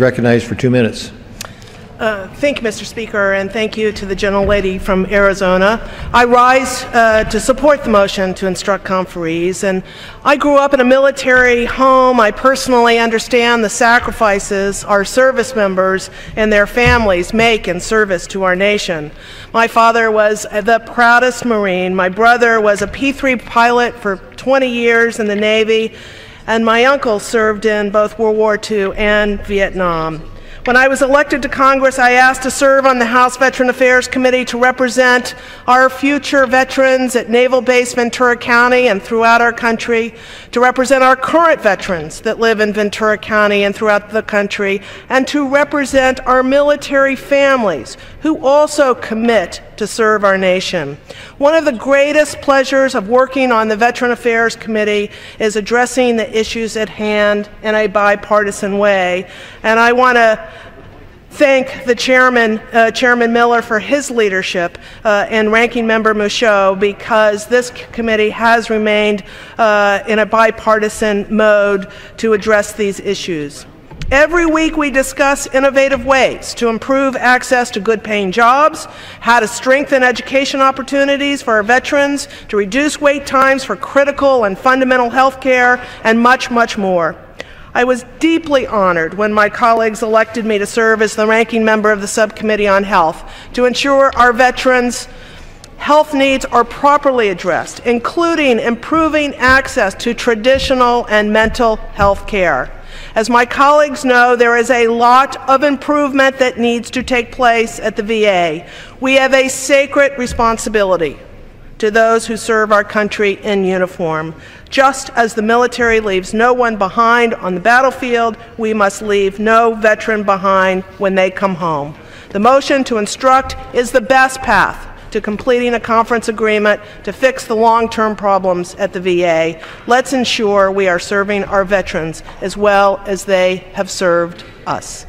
Recognized for two minutes. Uh, Thank you, Mr. Speaker, and thank you to the gentlelady from Arizona. I rise uh, to support the motion to instruct conferees, and I grew up in a military home. I personally understand the sacrifices our service members and their families make in service to our nation. My father was the proudest Marine. My brother was a P-3 pilot for 20 years in the Navy, and my uncle served in both World War II and Vietnam. When I was elected to Congress, I asked to serve on the House Veteran Affairs Committee to represent our future veterans at Naval Base Ventura County and throughout our country, to represent our current veterans that live in Ventura County and throughout the country, and to represent our military families who also commit to serve our nation. One of the greatest pleasures of working on the Veteran Affairs Committee is addressing the issues at hand in a bipartisan way, and I want to thank the chairman, uh, Chairman Miller, for his leadership uh, and Ranking Member Michaud because this committee has remained uh, in a bipartisan mode to address these issues. Every week we discuss innovative ways to improve access to good paying jobs, how to strengthen education opportunities for our veterans, to reduce wait times for critical and fundamental health care, and much, much more. I was deeply honored when my colleagues elected me to serve as the ranking member of the Subcommittee on Health to ensure our veterans' health needs are properly addressed, including improving access to traditional and mental health care. As my colleagues know, there is a lot of improvement that needs to take place at the VA. We have a sacred responsibility to those who serve our country in uniform. Just as the military leaves no one behind on the battlefield, we must leave no veteran behind when they come home. The motion to instruct is the best path to completing a conference agreement to fix the long term problems at the VA. Let's ensure we are serving our veterans as well as they have served us.